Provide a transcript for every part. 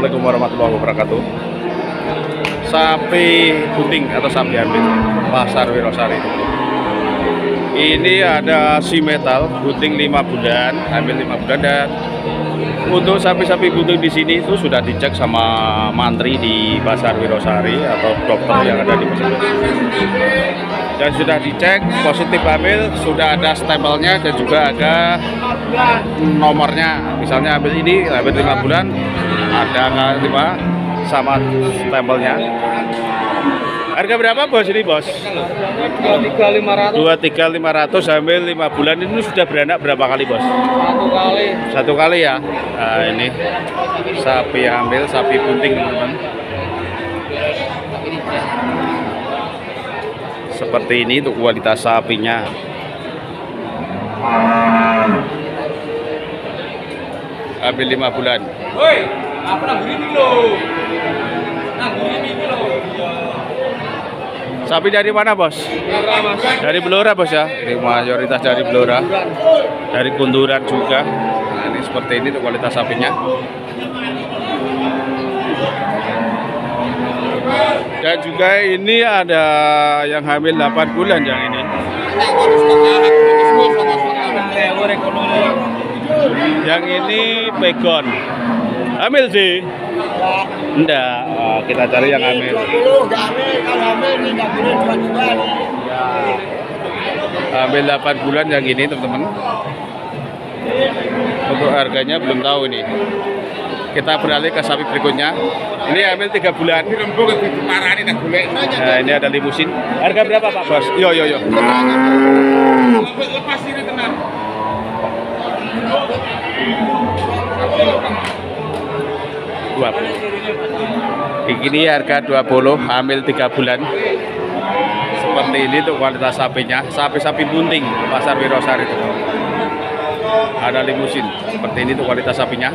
Assalamualaikum warahmatullahi wabarakatuh. Sapi puting atau sapi ambil pasar Wirosari. Ini ada si metal puting 5 bulan, ambil 5 bulan dan untuk sapi-sapi puting di sini itu sudah dicek sama mantri di pasar Wirosari atau dokter yang ada di pasar. Dan sudah dicek positif hamil, sudah ada stempelnya dan juga ada nomornya. Misalnya ambil ini, ambil 5 bulan, ada lima sama stempelnya. Harga berapa bos ini bos? Dua tiga lima ratus sambil lima bulan ini sudah beranak berapa kali bos? satu kali Satu kali ya. Nah ini sapi hamil, sapi bunting teman-teman. Seperti ini untuk kualitas sapinya. Hamil lima bulan. woi apa nang ini lo nang ini lo Sapi dari mana bos? Merah, mas Dari Blora bos ya. Ini mayoritas dari Blora. Dari Kunduran juga. Nah ini seperti ini untuk kualitas sapinya. Dan juga ini ada yang hamil 8 bulan yang ini. Yang ini pegon. Hamil sih. Enggak, Oh, kita cari yang hamil. Hamil 8 bulan yang ini teman-teman. Untuk harganya belum tahu ini. Kita beralih ke sapi berikutnya. Ini hamil 3 bulan. Nah, ini ada limusin. Harga berapa Pak Bos? Yo yo yo. lepas ini tenang Dua puluh. Ini harga 20, hamil 3 bulan. Seperti ini untuk kualitas sapinya. Sapi-sapi bunting pasar Wirosari. Ada limusin. Seperti ini untuk kualitas sapinya.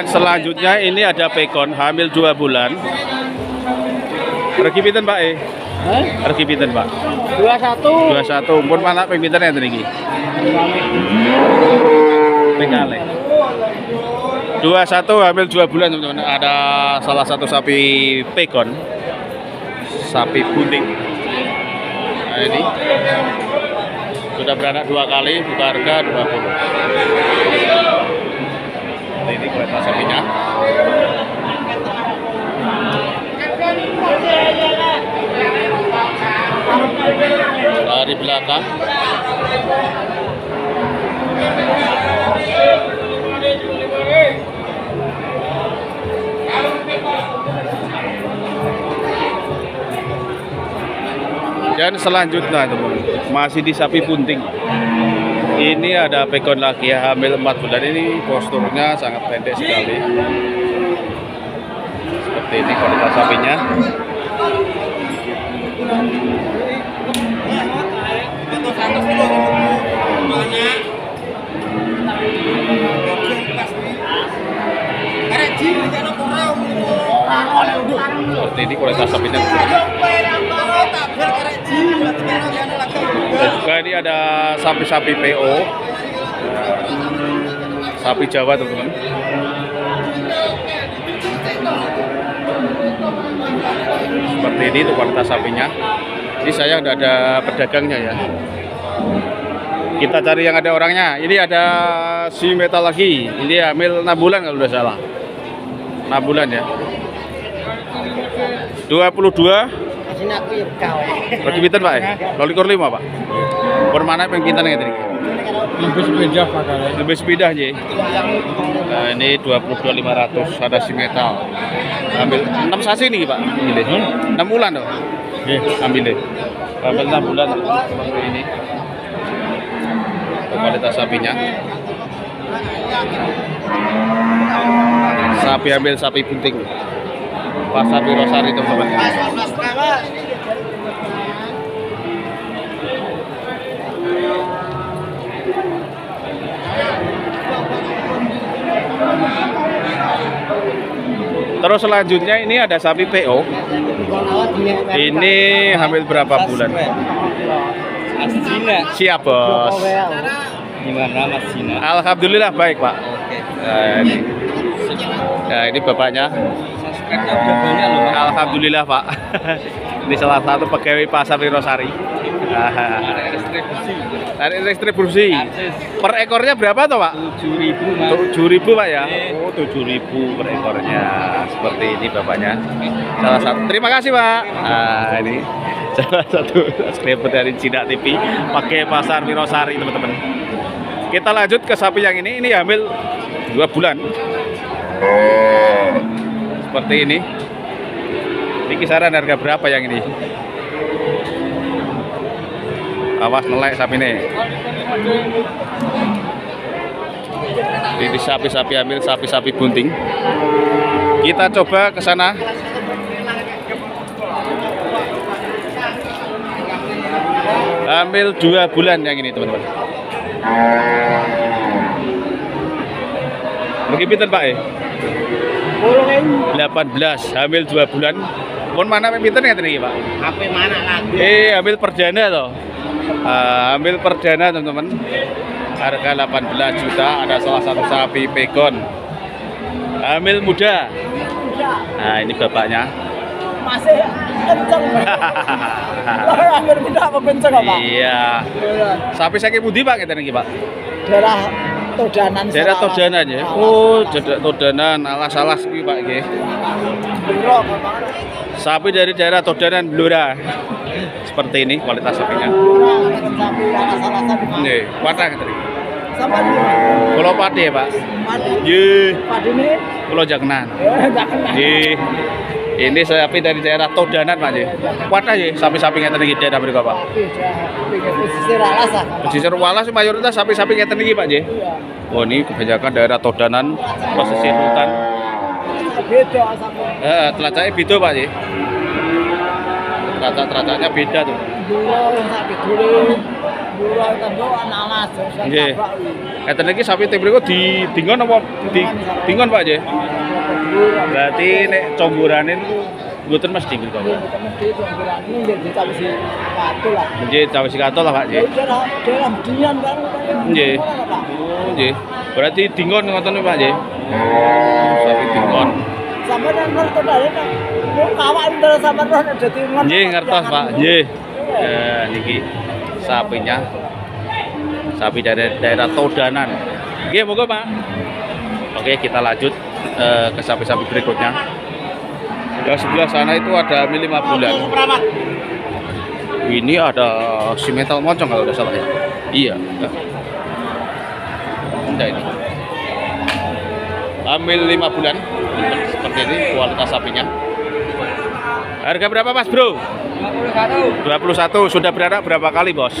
Dan selanjutnya ini ada pekon hamil 2 bulan. Regi pinten Pak eh? Regi pinten Pak? dua satu 21 pun mana ping pinten enten iki? Pekale. 21 hamil 2 bulan teman-teman. Ada salah satu sapi pekon. Sapi putih. Nah ini sudah beranak dua kali, buka harga 20. Nah, ini kualitas sapinya. Dari belakang. Dan selanjutnya teman masih di sapi punting. Ini ada pekon lagi ya hamil 4 bulan ini posturnya sangat pendek sekali. Seperti ini kualitas sapinya. Seperti ini kualitas sapinya. Dan juga ini ada sapi-sapi PO. Sapi Jawa teman-teman. Seperti ini untuk kualitas sapinya. Ini saya nggak ada pedagangnya ya. Kita cari yang ada orangnya. Ini ada si metal lagi. Ini hamil 6 bulan kalau udah salah. 6 bulan ya. 22 Sini aku yuk kau Bagi pinten Pak? Kalau likur lima Pak? Pur mana yang pinten ya tadi? lebih sepeda pakai Lebih sepeda aja. Nah, ini 22.500 ada si metal. Ambil 6 sasi nih Pak. Ini. 6 bulan dong. Ambil deh. Ambil 6 bulan seperti ini. Kualitas sapinya. Sapi ambil sapi bunting. Pasar Wirosari teman-teman. Terus selanjutnya ini ada sapi PO. Ini hamil berapa bulan? Siap bos. Gimana Mas Cina? Alhamdulillah baik pak. Oke. Nah, ini, nah, ini bapaknya. Alhamdulillah pak. ini salah satu pegawai pasar Wirosari. Ada distribusi. Per ekornya berapa tuh pak? 7000 Mas. Tujuh ribu pak ya? Oh tujuh ribu per ekornya Seperti ini bapaknya Salah satu Terima kasih pak Nah ini Salah satu subscriber dari Cina TV Pakai pasar Wirosari teman-teman Kita lanjut ke sapi yang ini Ini hamil dua bulan Seperti ini Ini kisaran harga berapa yang ini? Awas nelek sapi ini ini sapi-sapi hamil, sapi-sapi bunting. Kita coba ke sana. Hamil dua bulan yang ini teman-teman. Pergi pinter Pak eh? 18 hamil dua bulan. Pun mana pinter ya tadi Pak? HP mana lagi? Eh, ambil perdana toh. Ah, ambil perdana teman-teman. Harga 18 juta, ada salah satu sapi pegon. Ambil muda. Nah, ini bapaknya. masih kenceng hampir tidak apa kenceng apa Iya. Sapi sakit budi Pak kita nih Pak. daerah Todanan Daerah. Todanan ya. Oh, daerah Todanan, alas-alas iki Pak nggih. Bapak. Sapi dari daerah Todanan Blora. Seperti ini kualitas sapinya. Nggih, sama dia Kulo pade ya, Pak. padi Nggih, padi ini kulo janganan. eh kenal Nggih. Ini sapi dari daerah Todanan Pak nggih. Wadah ya sapi-sapi ngeten iki daerah mriku Pak. pesisir alas ah Pesisir Walas mayoritas sapi-sapi ngeten iki Pak nggih. iya Oh ini kebanyakan daerah Todanan, pesisir hutan. beda sapi Eh, telacaknya beda Pak nggih. Telacak-telacaknya beda tuh. dulu sapi dulu Nggih. Ngeten iki sapi mriku di dingon apa di dingon Pak nggih? Berarti nek comborane niku mboten mesti mriku Pak. mesti si batu lah Nggih, sikatol lah Pak nggih. Daerah Dian kan Nggih. Nggih. Berarti dingon ngoten Pak nggih. Sapi dingon. sampai dan ngerti dari mau kawak sampai roh ada timur Nggih, ngertos Pak. Nggih. Eh niki sapinya. Sapi dari daerah Todanan. Nggih, monggo Pak. Oke, kita lanjut eh, ke sapi-sapi berikutnya. Yang sebelah sana itu ada hamil 5 bulan. Ini ada si metal moncong kalau tidak salah ya. Iya. Nah, ini. Hamil 5 bulan. Seperti ini kualitas sapinya. Harga berapa Mas Bro? 51. 21 sudah beranak berapa kali bos?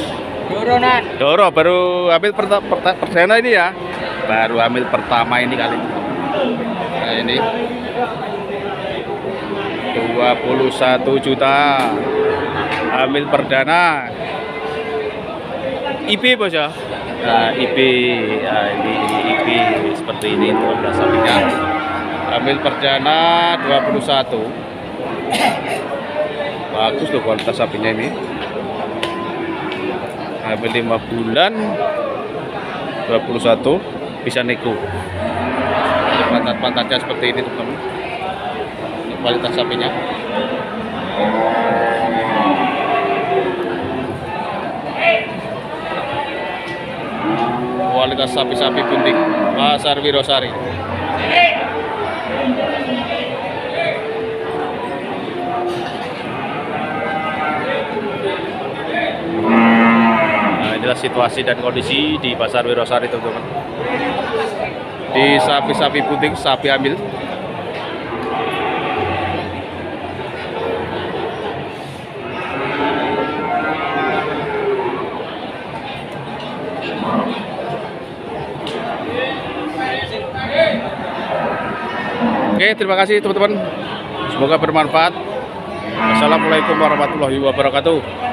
Turunan. Doro baru hamil perta- perta- perdana ini ya? Baru hamil pertama ini kali. Nah ini. 21 juta. Hamil perdana. IP bos ya? Nah, IP nah, ini, ini IP seperti ini 12 sapinya hamil perdana 21 bagus loh kualitas sapinya ini. Hamil 5 bulan 21 bisa nego pantat-pantatnya seperti ini teman-teman. Kualitas sapinya. Kualitas sapi-sapi bunting pasar Wirosari Inilah situasi dan kondisi di Pasar Wirosari, teman-teman. Di sapi-sapi putih, sapi ambil. Oke, terima kasih teman-teman. Semoga bermanfaat. Assalamualaikum warahmatullahi wabarakatuh.